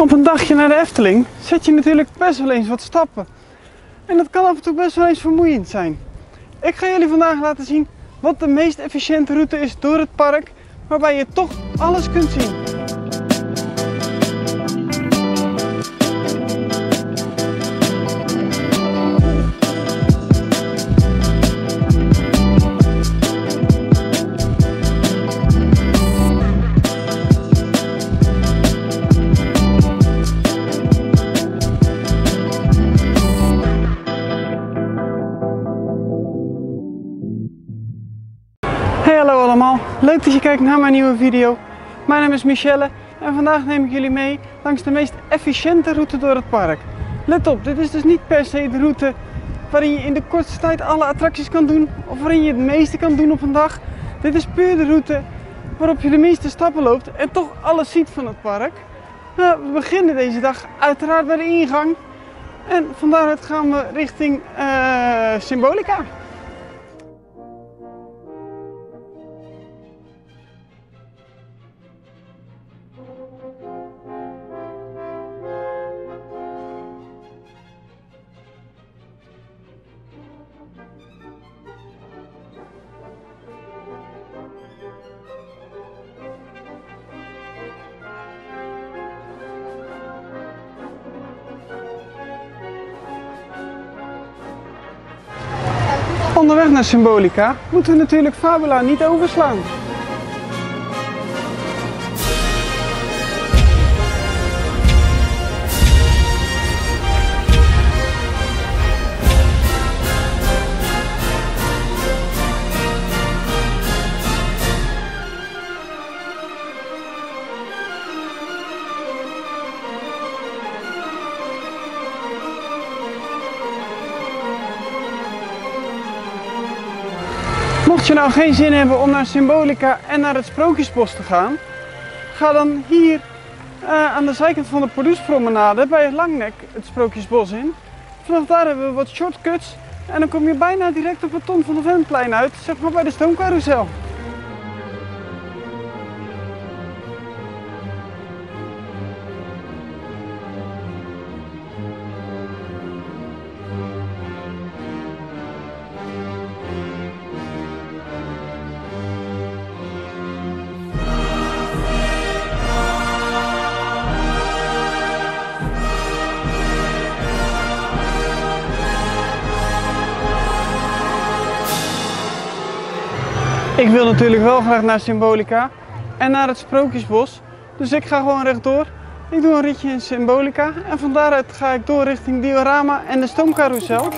Op een dagje naar de Efteling zet je natuurlijk best wel eens wat stappen. En dat kan af en toe best wel eens vermoeiend zijn. Ik ga jullie vandaag laten zien wat de meest efficiënte route is door het park, waarbij je toch alles kunt zien. Leuk dat je kijkt naar mijn nieuwe video. Mijn naam is Michelle en vandaag neem ik jullie mee langs de meest efficiënte route door het park. Let op, dit is dus niet per se de route waarin je in de kortste tijd alle attracties kan doen of waarin je het meeste kan doen op een dag. Dit is puur de route waarop je de meeste stappen loopt en toch alles ziet van het park. Nou, we beginnen deze dag uiteraard bij de ingang en van daaruit gaan we richting eh, Symbolica. Symbolica moeten we natuurlijk Fabula niet overslaan. Mocht je nou geen zin hebben om naar Symbolica en naar het Sprookjesbos te gaan, ga dan hier eh, aan de zijkant van de Pardoespromenade bij Langnek het Sprookjesbos in. Vanaf daar hebben we wat shortcuts en dan kom je bijna direct op het Ton van de Ventplein uit, zeg maar bij de stoomcarousel. Ik wil natuurlijk wel graag naar Symbolica en naar het Sprookjesbos. Dus ik ga gewoon rechtdoor. Ik doe een ritje in Symbolica en van daaruit ga ik door richting Diorama en de stoomcarousel.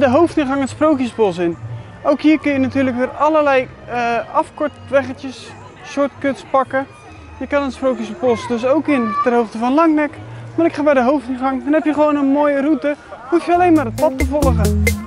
De hoofdingang het Sprookjesbos in. Ook hier kun je natuurlijk weer allerlei eh, afkortweggetjes, shortcuts pakken. Je kan het Sprookjesbos dus ook in ter hoogte van Langnek. Maar ik ga bij de hoofdingang. Dan heb je gewoon een mooie route. Hoef je alleen maar het pad te volgen.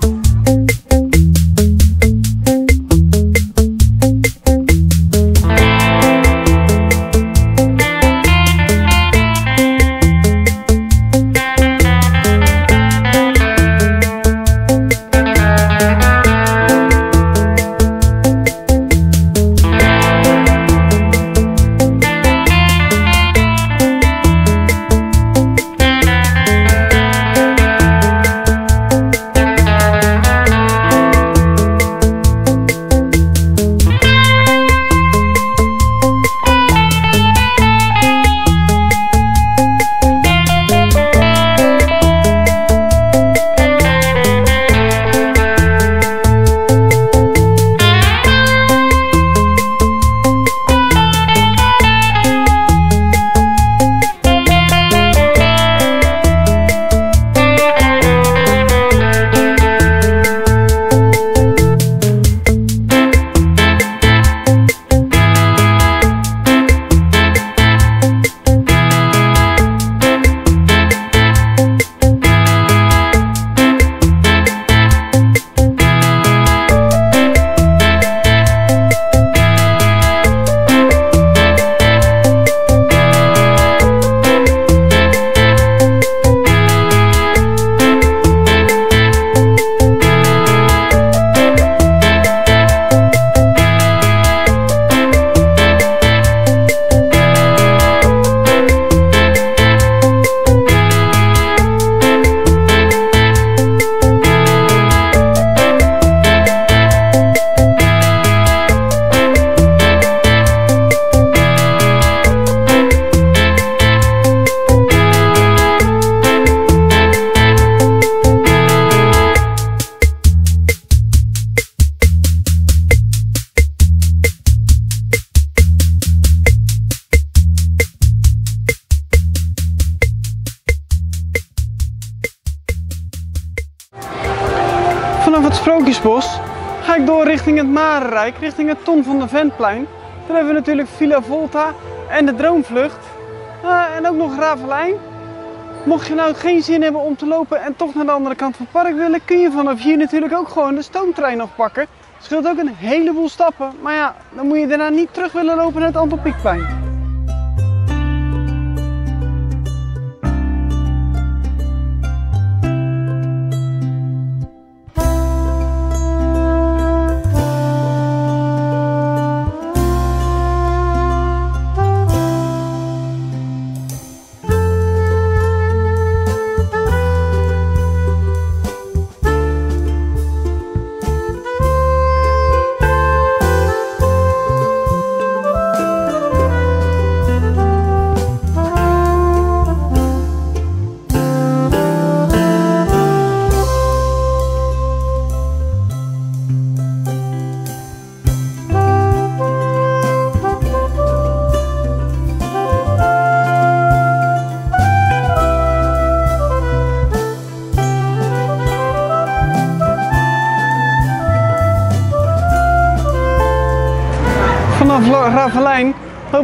Richting het Marenrijk, richting het Tom van de Ventplein. Dan hebben we natuurlijk Villa Volta en de Droomvlucht. Uh, en ook nog Ravelijn. Mocht je nou geen zin hebben om te lopen en toch naar de andere kant van het park willen, kun je vanaf hier natuurlijk ook gewoon de stoomtrein nog pakken. Scheelt ook een heleboel stappen, maar ja, dan moet je daarna niet terug willen lopen naar het Anton Pieckplein.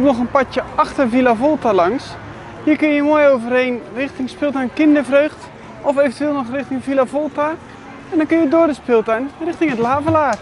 Loopt nog een padje achter Villa Volta langs. Hier kun je mooi overheen richting speeltuin Kindervreugd of eventueel nog richting Villa Volta. En dan kun je door de speeltuin richting het Lavelaar.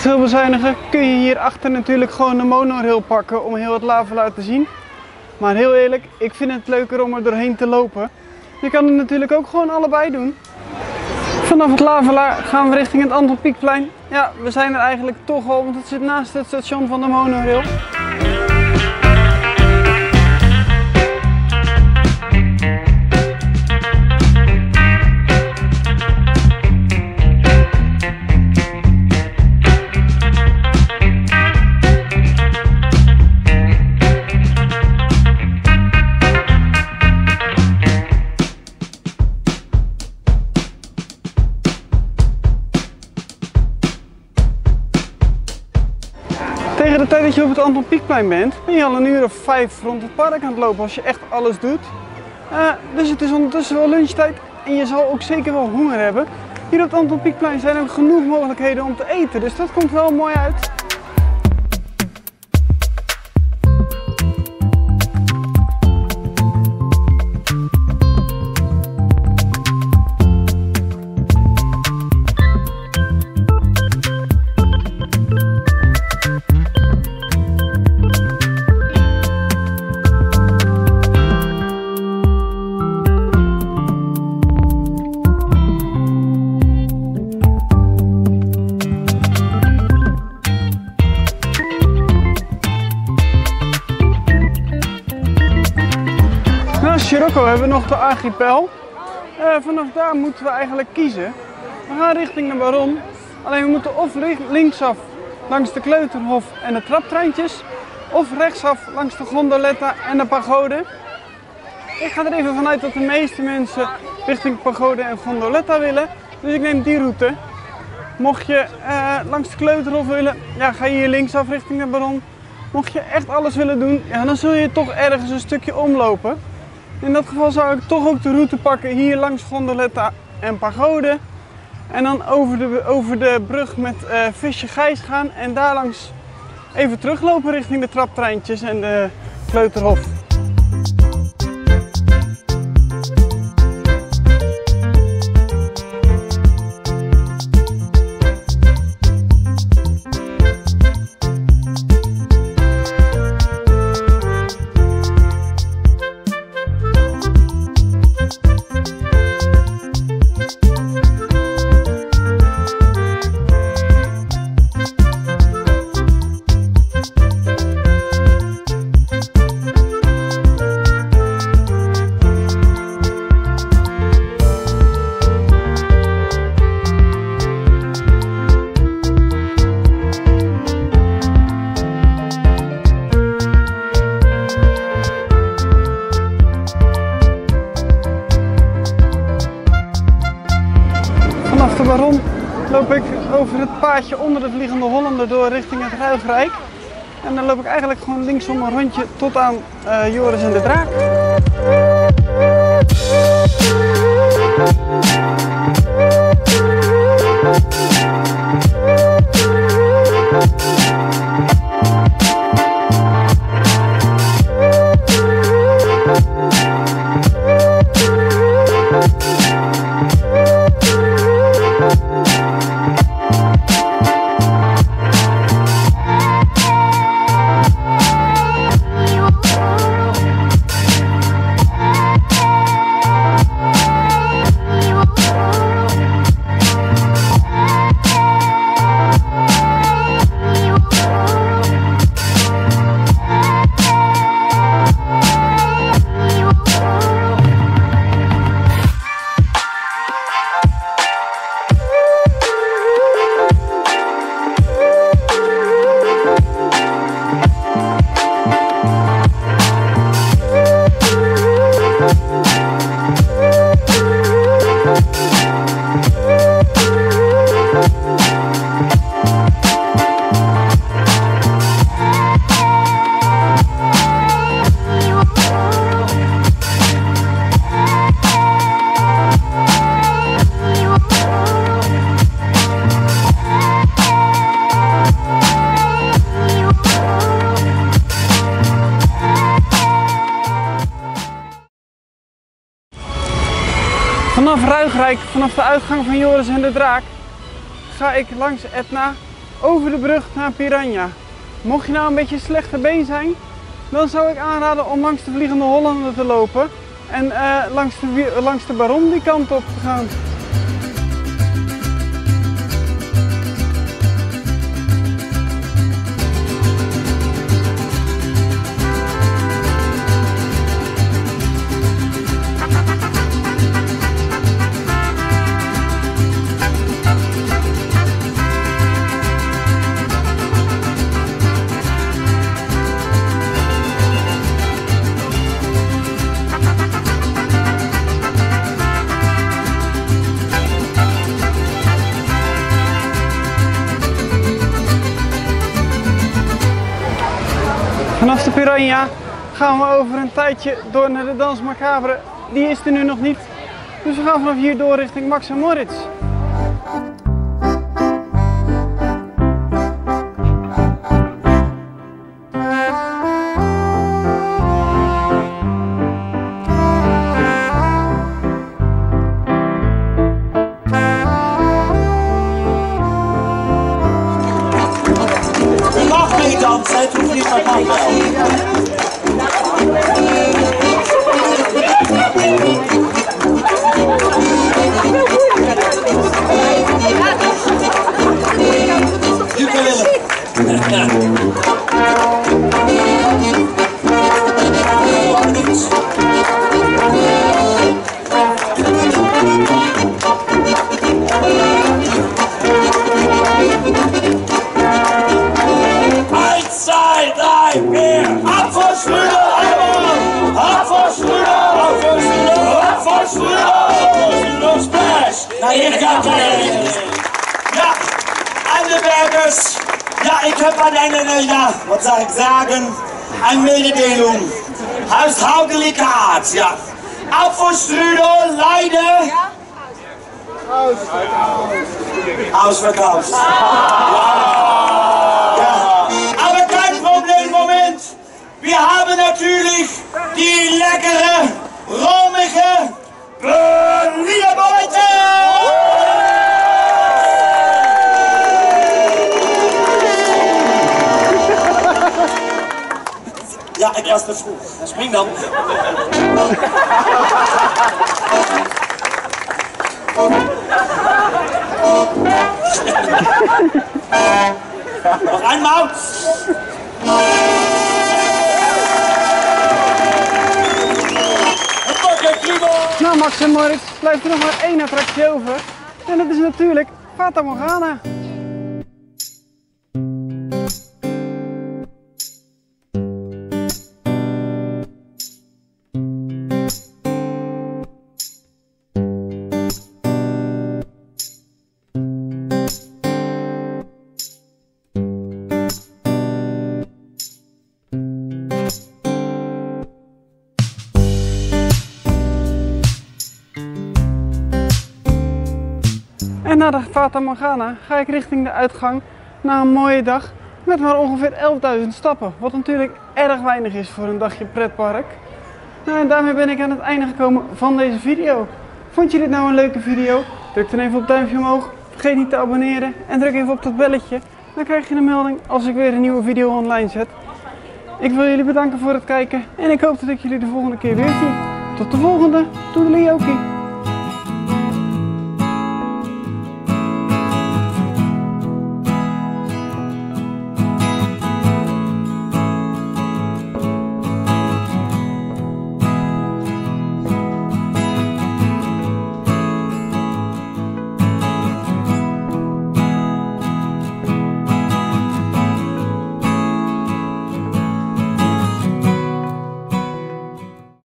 Echt wil bezuinigen, kun je hierachter natuurlijk gewoon de monorail pakken om heel het Lavelaar te zien. Maar heel eerlijk, ik vind het leuker om er doorheen te lopen. Je kan het natuurlijk ook gewoon allebei doen. Vanaf het Lavelaar gaan we richting het Anton Pieckplein. Ja, we zijn er eigenlijk toch al, want het zit naast het station van de monorail. Op het Anton Pieckplein bent, ben je al een uur of vijf rond het park aan het lopen als je echt alles doet. Uh, dus het is ondertussen wel lunchtijd en je zal ook zeker wel honger hebben. Hier op het Anton Pieckplein zijn ook genoeg mogelijkheden om te eten, dus dat komt wel mooi uit. Naast Sirocco hebben we nog de Archipel. Uh, vanaf daar moeten we eigenlijk kiezen. We gaan richting de Baron. Alleen we moeten of linksaf langs de Kleuterhof en de traptreintjes. Of rechtsaf langs de Gondoletta en de Pagode. Ik ga er even vanuit dat de meeste mensen richting Pagode en Gondoletta willen. Dus ik neem die route. Mocht je uh, langs de Kleuterhof willen, ja, ga je hier linksaf richting de Baron. Mocht je echt alles willen doen, ja, dan zul je toch ergens een stukje omlopen. In dat geval zou ik toch ook de route pakken hier langs Gondoletta en Pagode. En dan over de, over de brug met uh, Visje Gijs gaan en daar langs even teruglopen richting de traptreintjes en de Kleuterhof. Paadje onder de Vliegende Hollander door richting het Ruigrijk. En dan loop ik eigenlijk gewoon linksom een rondje tot aan uh, Joris en de Draak. Vanaf Ruigrijk, vanaf de uitgang van Joris en de Draak, ga ik langs Etna over de brug naar Piranha. Mocht je nou een beetje slechte been zijn, dan zou ik aanraden om langs de Vliegende Hollander te lopen en uh, langs, de, langs de Baron die kant op te gaan. Over een tijdje door naar de Dans Macabre. Die is er nu nog niet. Dus we gaan vanaf hier door richting Max en Moritz. Ja, ich habe an eine, ja, was soll ich sagen, eine Mededelung. Huishoudelijke Art, ja. Apfelstrudel, Leiden. Ausverkauft. Ja. Aber kein Problem, Moment. Wir haben natürlich die leckere, romige Ja, ik was te vroeg. Spring dan. Nog eenmaal. Nou Max en Moritz, blijft er nog maar één attractie over. En dat is natuurlijk Fata Morgana. Na de Fata Morgana ga ik richting de uitgang na een mooie dag met maar ongeveer 11.000 stappen. Wat natuurlijk erg weinig is voor een dagje pretpark. Nou, en daarmee ben ik aan het einde gekomen van deze video. Vond je dit nou een leuke video? Druk dan even op duimpje omhoog. Vergeet niet te abonneren en druk even op dat belletje. Dan krijg je een melding als ik weer een nieuwe video online zet. Ik wil jullie bedanken voor het kijken en ik hoop dat ik jullie de volgende keer weer zie. Tot de volgende. Toedeleokie.